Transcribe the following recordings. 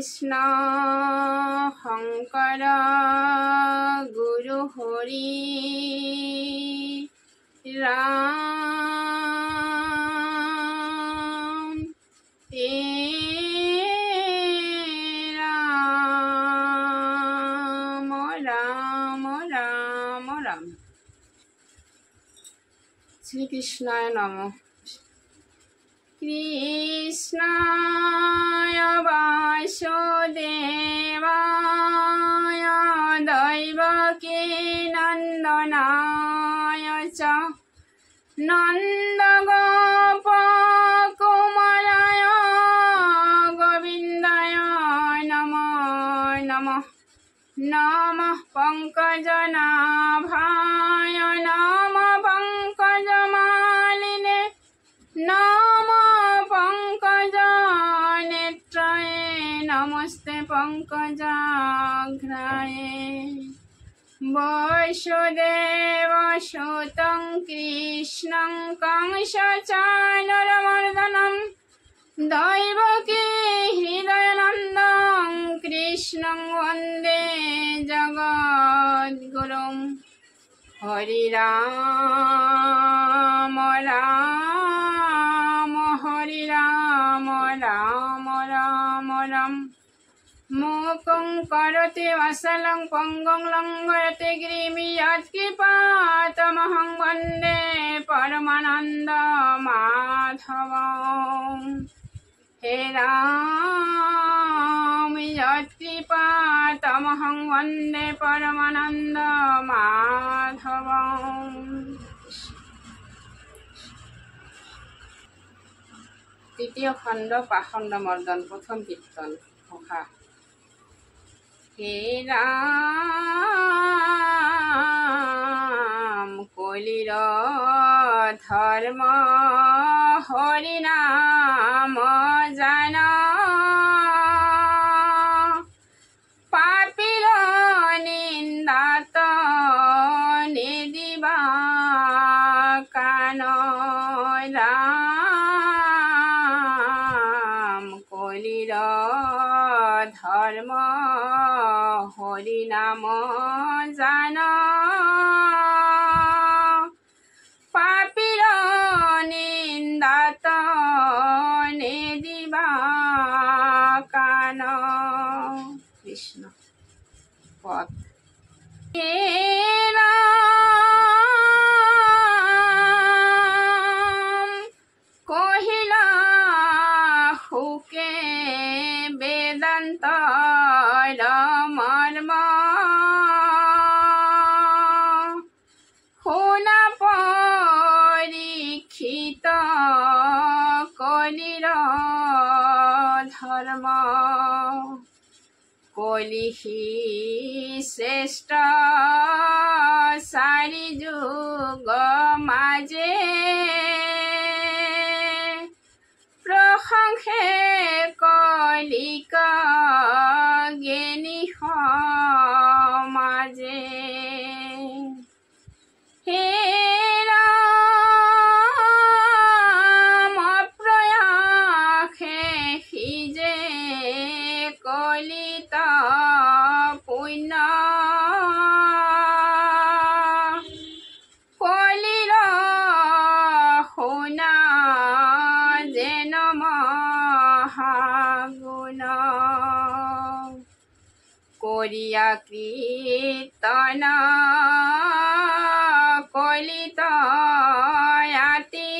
কৃষ্ণ শংকৰ গুৰু হৰি ৰাম হে ৰাম ৰাম ৰাম ৰাম শ্রীকৃষ্ণায় নম। কৃষ্ণায় পঙ্কজাঘ্রায়ে বৈশুদেব সুতং কৃষ্ণং কংসচানরমর্দনম দৈবকী হৃদয়নন্দং কৃষ্ণং বন্দে জগদ্গুরুম। হরি করতে অসলং পঙ্গং লঙ্ঘয়তে গৃমীয়ৎকৃপাতমহং বন্দে পরমানন্দ মাধব হে রাম যৎকৃপাতমহং বন্দে পরমানন্দ মাধব তৃতীয় খণ্ড পাখণ্ড মর্দন প্রথম কীর্তন ঘোষা হে রাম কলির ধর্ম হরি নাম জান পাপির নিন্দাত নিদিবা কান রাম কলির ধর্ম হরি নাম জান পাপির নিন্দাত নিদিবা কান? কৃষ্ণ পথ। ধৰ্ম কলিহি শ্ৰেষ্ঠ চাৰি যুগ মাজে প্ৰশংসে কলিক জ্ঞানী সমাজে কীৰ্তন কলিত আতি।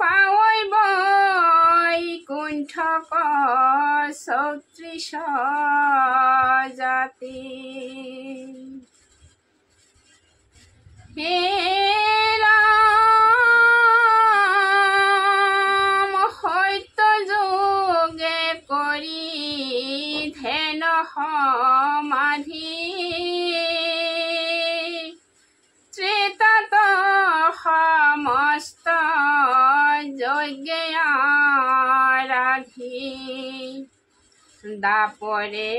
পাৱৈ বৈকুণ্ঠক চৌত্ৰিশ জাতি। হে পাখি দাপরে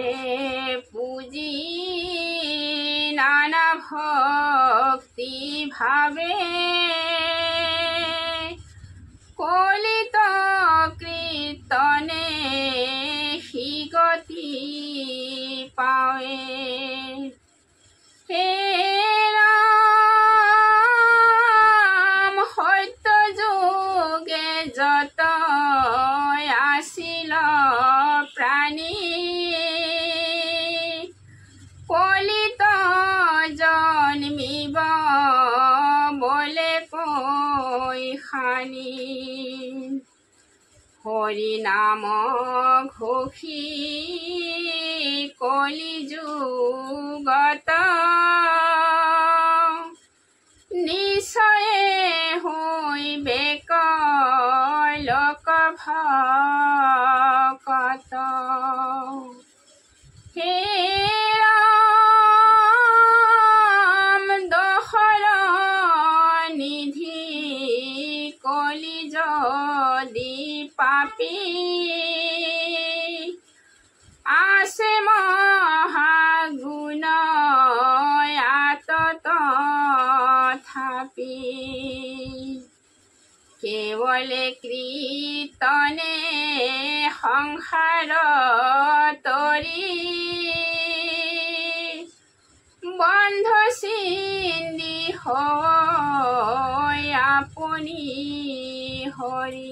পুজি নানা ভক্তি ভাবে। কলিত কীর্তনে শিগতি পাওয়ে। হে হরি নাম ঘোষি কলি যুগত নিশ্চয়ে হইবে লোক ভকত পাপি। আসে মহাগুণ আতত থাপি কেবলে কীর্তনে সংসার তরি। বন্ধ সিন্ধি হয় আপনি হরি।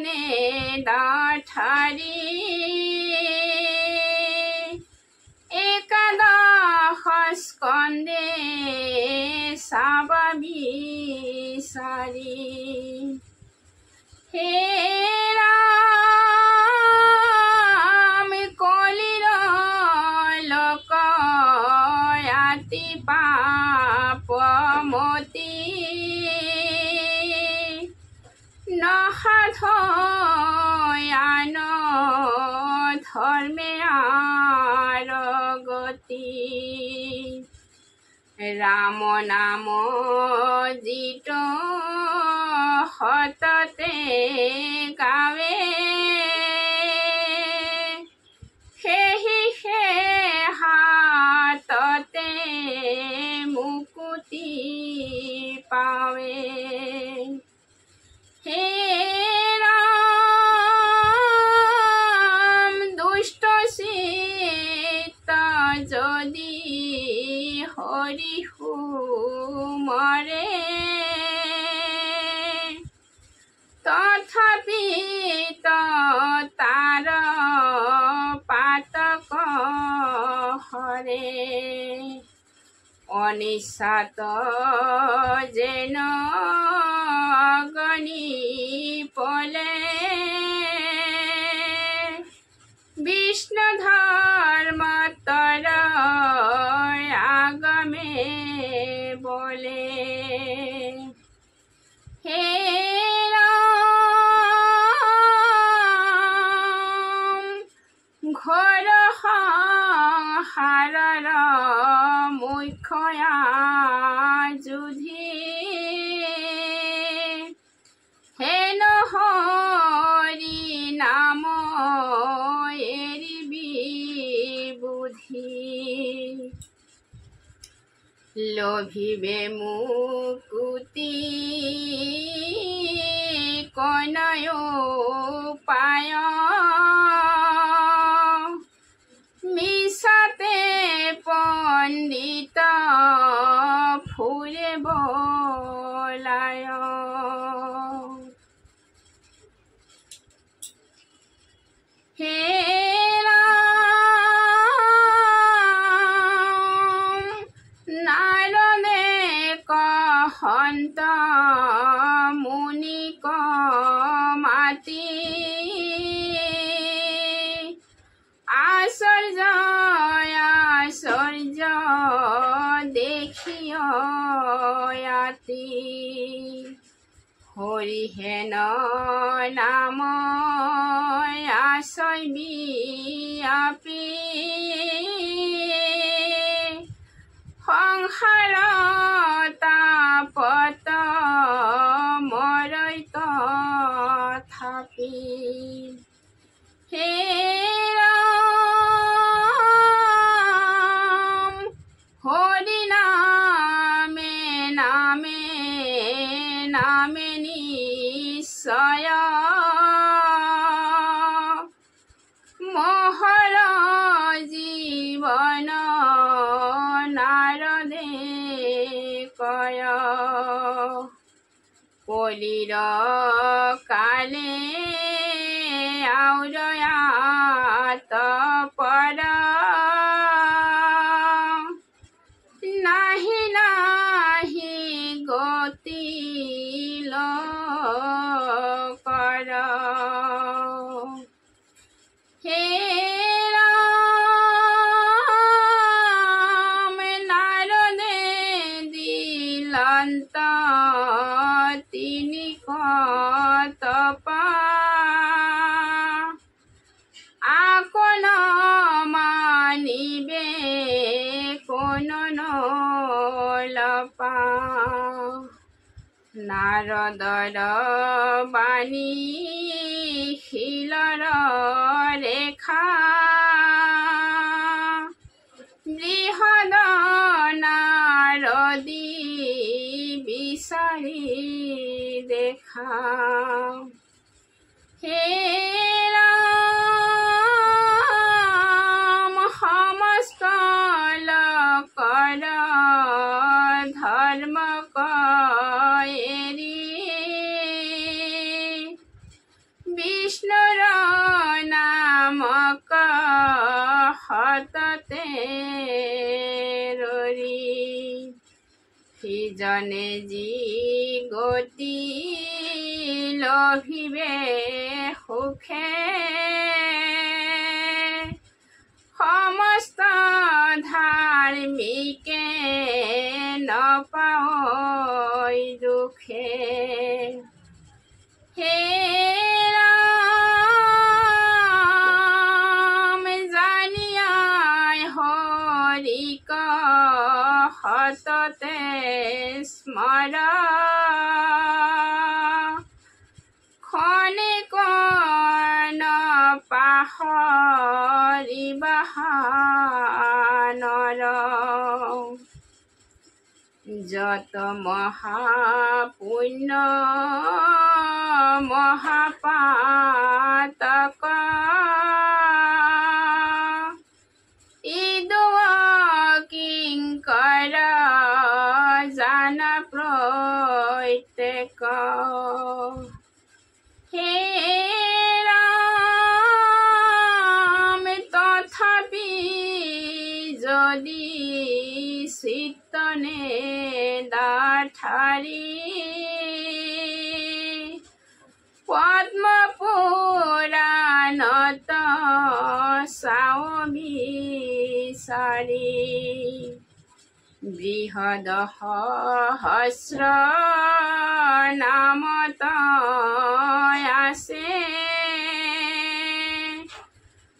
শীতনে দাঠারি একাদশ স্কন্দে সাবাবিসারি হে নসাধয়ান ধর্মে আরগতি রাম নাম জিত হততে গাৱে। সেহি সে হাততে মুকুতি পাৱে। হে হৰি মৰে তথাপি তাৰ পাতক হরে। অনিচ্ছাত যেন লোভিবে মুকুতি কনয় পায়। মিশাতে পণ্ডিত ফুরে বলায়। হে কহন্ত মুনি মাতি আশ্চর্য আশ্চর্য দেখিয়াতি হরিহেন নাম আশয় বিয়াপি। সংসাৰ তাপত মৰৈ তথাপি হে આવજો યાર নারদর বাণী শিলৰ রেখা। বৃহদ নাৰদী বিচাৰি দেখা হে হততে ররি। সিজনে যি গতি লভিবে সুখে। সমস্ত ধাৰ্মিকে নপাই দুখে। হে সততে স্মৰ খনে কৰ্ণ পাহৰিবাহানৰ যত মহাপুণ্য মহাপাতক কিংকৰ জান প্ৰত্যেক হে রাম তথাপি যদি চিত্তনে দাঠারি পদ্ম পুরাণত চাও বিচাৰি बृहदः हस्रनामतयासे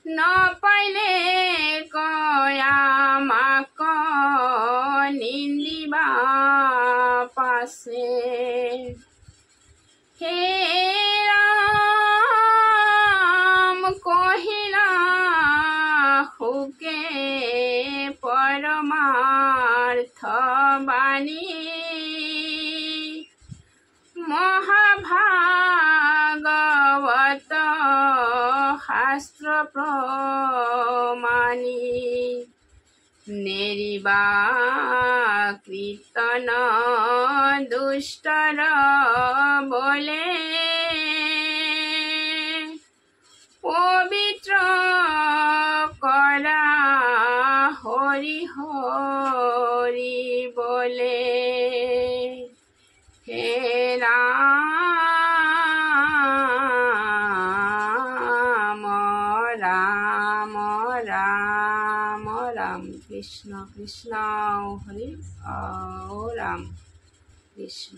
न पाइले कयामाक निन्दिबा पासे। हे राम कहिला हुके সুকে পরমার্থ বাণী মহাভাগবত শাস্ত্র প্রমাণী। নেরিবা কীর্তন দুষ্টর বলে। পবিত্র হরি হরি বলে হে রাম রাম রাম রাম কৃষ্ণ কৃষ্ণ হরি রাম কৃষ্ণ।